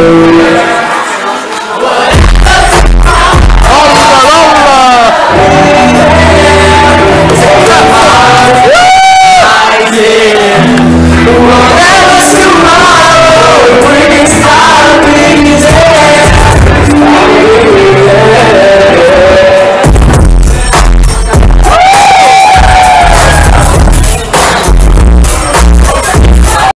Amen.